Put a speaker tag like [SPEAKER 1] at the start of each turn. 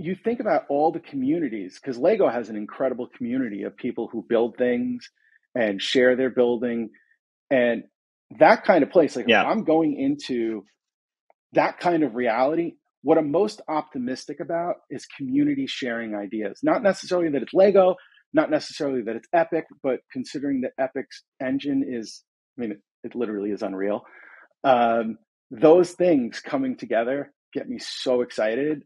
[SPEAKER 1] you think about all the communities because Lego has an incredible community of people who build things and share their building and that kind of place like
[SPEAKER 2] Yeah.
[SPEAKER 1] i'm going into that kind of reality what i'm most optimistic about is community sharing ideas not necessarily that it's lego not necessarily that it's epic but considering that epic's engine is i mean it, it literally is unreal um, those things coming together get me so excited